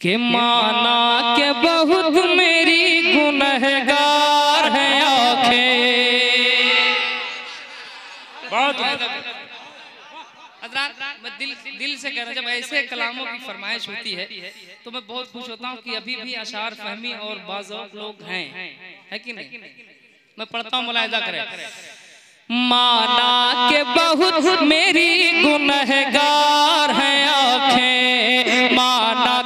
कि माना के बहुत मेरी गुनहगार है आँखें। बहुत मैं दिल दिल से कह रहा जब ऐसे कलामों की फरमाइश होती है तो मैं बहुत खुश होता हूँ कि अभी भी अशार फहमी और बाजौक लोग हैं। है कि नहीं? मैं पढ़ता हूँ मुलायजा करें। माना के बहुत मेरी गुनहगार है आँखें। माना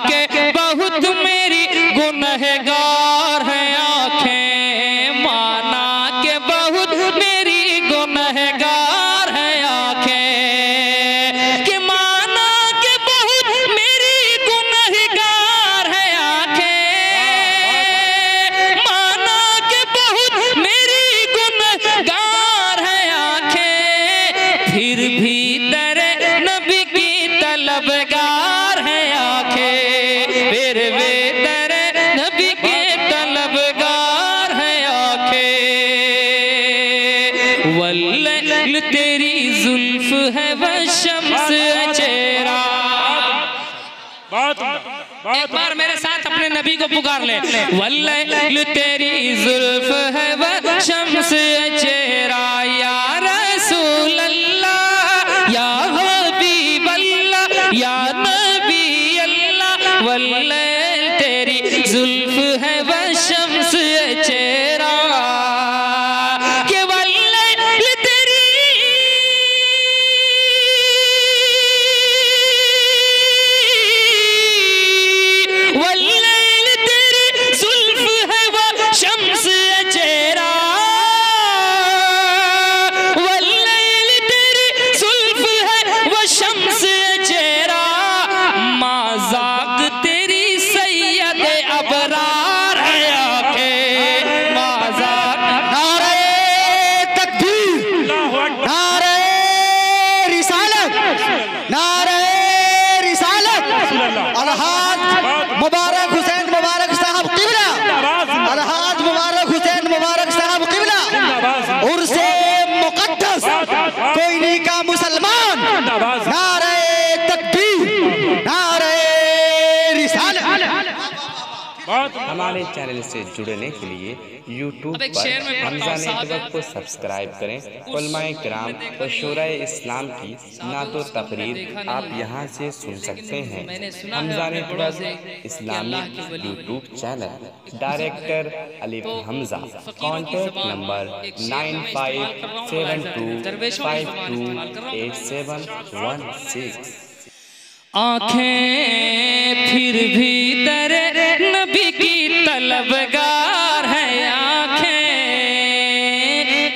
वल्ल तेरी जुल्फ है वह शम्स चेहरा। बहुत एक बार मेरे साथ अपने नबी को पुकार ले। वल्ल तेरी जुल्फ है वह शम्स चेहरा। या Gaza. हमारे चैनल से जुड़ने के लिए यूट्यूब पर हमजा नेटवर्क को सब्सक्राइब करें। उलमाए कराम और शोरा इस्लाम की नातो तकरीर आप यहाँ से सुन सकते हैं। Hamza network Islamic YouTube channel director Alif तो Hamza. Contact number nine five seven two five two eight seven one six आँखें फिर भी दरे नबी की तलबगार है आँखें।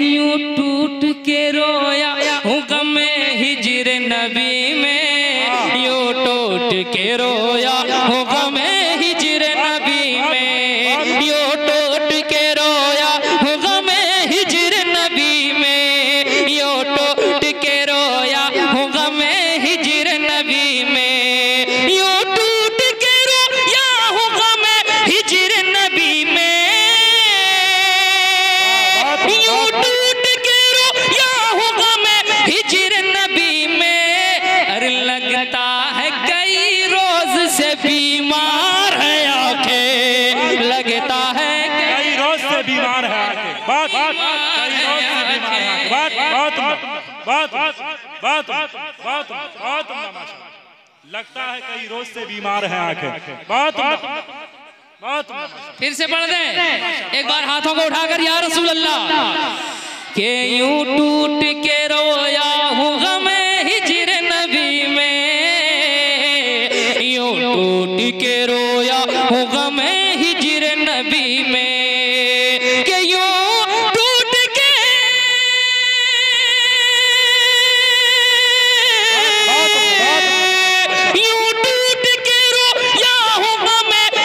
यूँ टूट के रोया हूँ गमे हिजर नबी में। यूँ टूट के रोया हूँ गमे हिजर नबी में। यूँ टूट के रोया हूँ गमे हिजर नबी में। यूँ टूट लगता है कई रोज से बीमार है आँखें। बहुत बहुत फिर से पढ़ दें। एक बार हाथों को उठाकर, या रसूल अल्लाह के यूँ टूट के रोया हूँ गमे हिजर नबी में। यूँ टूट के रोया हूँ गमे हिजर नबी में।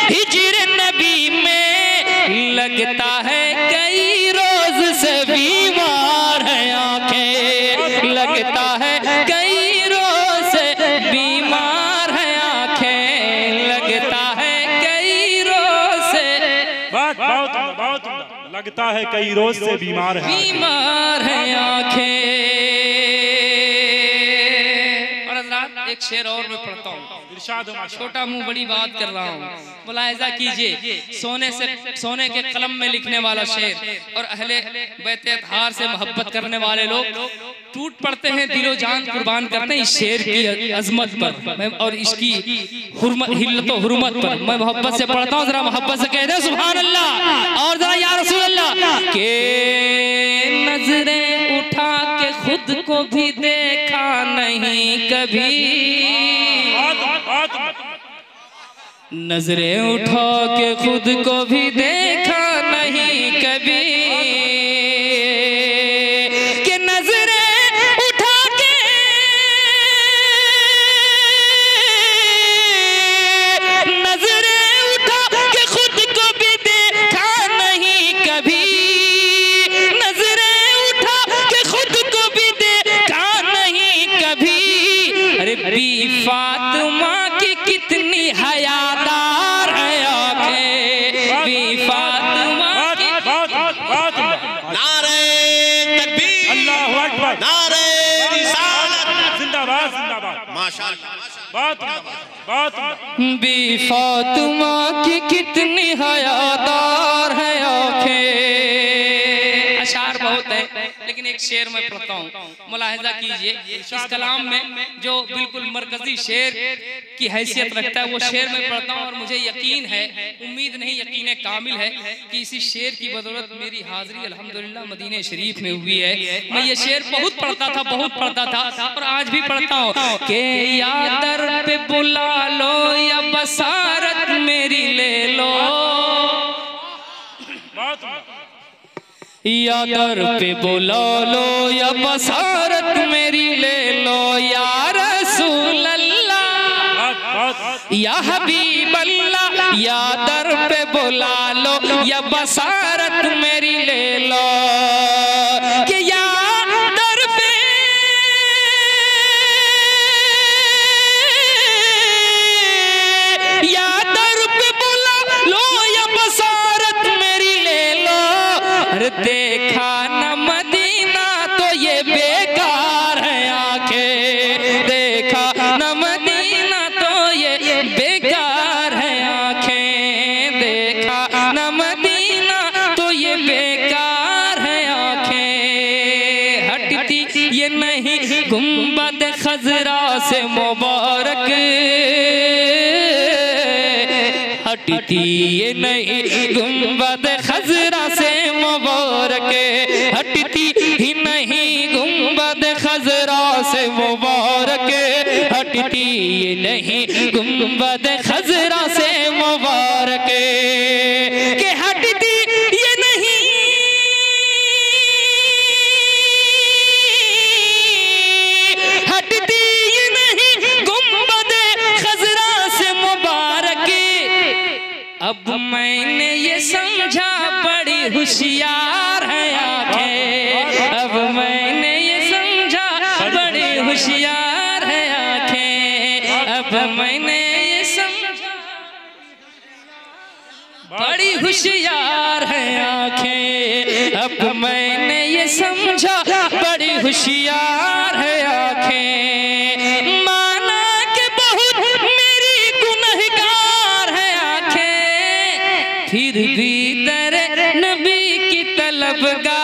हिजर नबी में लगता है कई रोज से बीमार है आँखें। लगता है कई रोज से बीमार है आँखें। लगता है कई रोज से बात बहुत बहुत लगता है कई रोज से बीमार है बीमार है आँखें। एक शेर और मैं पढ़ता हूँ। छोटा मुँह बड़ी बात कर रहा हूँ। मुलायजा कीजिए। सोने से सोने के कलम में लिखने वाला शेर और अहले बेतहार से मोहब्बत करने वाले लोग टूट पड़ते हैं दिलो जान कुर्बान करते हैं इस शेर की अजमत पर। मैं और इसकी हुर्मत हिल्लत हुर्मत पर। मैं मोहब्बत से पढ़ता हूँ जरा मोहब्बत से कह दे सुभान अल्लाह और जरा या रसूल अल्लाह के नज़रें खुद को भी देखा नहीं कभी। नज़रें उठा के खुद को भी देखा अरे बी फातिमा की कितनी हयादार है आँखें। बी फातिमा नारे तकबीर अल्लाह अकबर। नारे रिसालत। जिंदाबाद जिंदाबाद। बहुत बहुत बी फातिमा की कितनी हयादार है आँखें। लेकिन एक शेर मैं पढ़ता हूँ। मुलाहिजा कीजिए। इस कलाम में जो बिल्कुल मरकजी शेर की हैसियत रखता है, वो शेर मैं पढ़ता हूँ और मुझे यकीन है, उम्मीद नहीं, यकीन कामिल है कि इसी शेर की बदौलत मेरी हाजिरी अल्हम्दुलिल्लाह मदीने शरीफ में हुई है। मैं ये शेर बहुत पढ़ता था, बहुत पढ़ता था और आज भी पढ़ता हूँ। के या दर पे बुला लो या बसारत मेरी ले लो। बहुत या दर पे बुला लो, या बसारत मेरी ले लो, या रसूल अल्लाह या हबीब अल्लाह या दर पे बुला लो, या बसारत मेरी ले लो। देखा न मदीना तो ये बेकार है आँखें। देखा न मदीना तो ये बेकार है आँखें। देखा न मदीना तो ये बेकार है आँखें। हटती ये नहीं गुंबद खजरा से मुबारक। हटती ये नहीं गुंबद खजरा से मुबारक। हटती ही नहीं गुंबद खजरा से मुबारक हटती ये नहीं गुंबद खजरा से मुबारक के हटती ये नहीं। हटती ये नहीं गुंबद खजरा से मुबारक। अब मैंने ये समझा, बड़ी होशियार मैंने ये बड़ी होशियार है आँखें। अब मैंने ये समझा, बड़ी होशियार है आँखें। माना के बहुत मेरी गुनहगार है आँखें। फिर भी तेरे नबी की तलब तलबगार